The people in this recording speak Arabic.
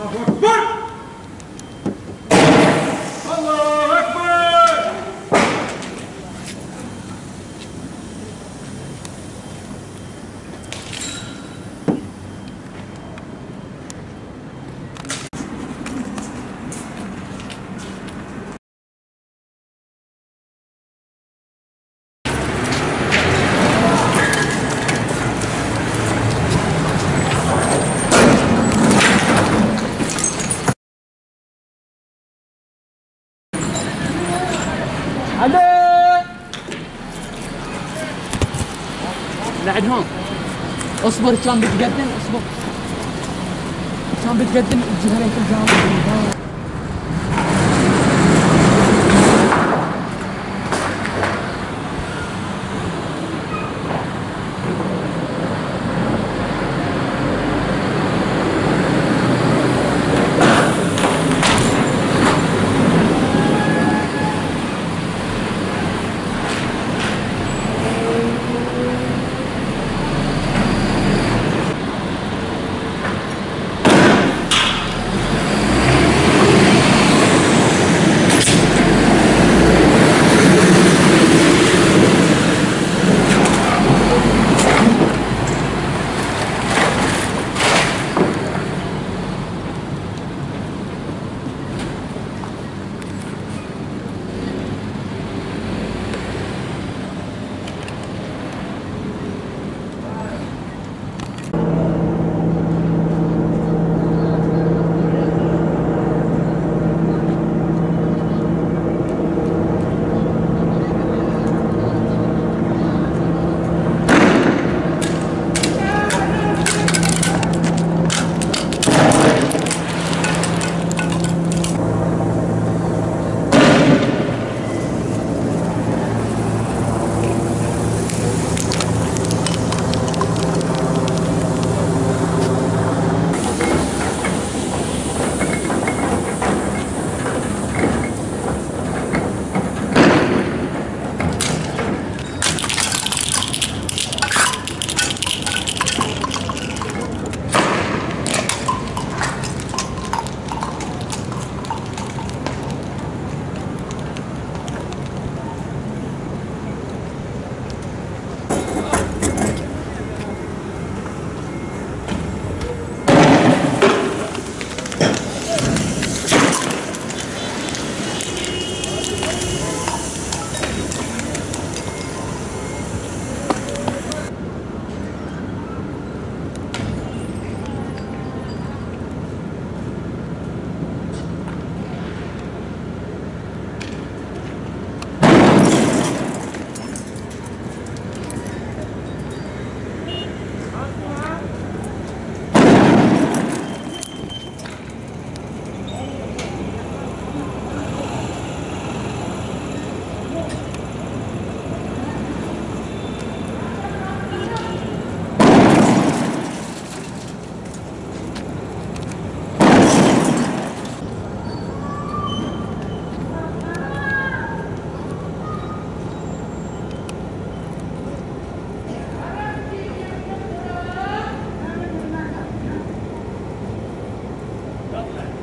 Ah, bon. علي هون. اصبر كان بتقدم اصبر. كان بتقدم الجهه الجامعة Amen.